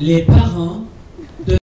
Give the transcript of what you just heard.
les parents de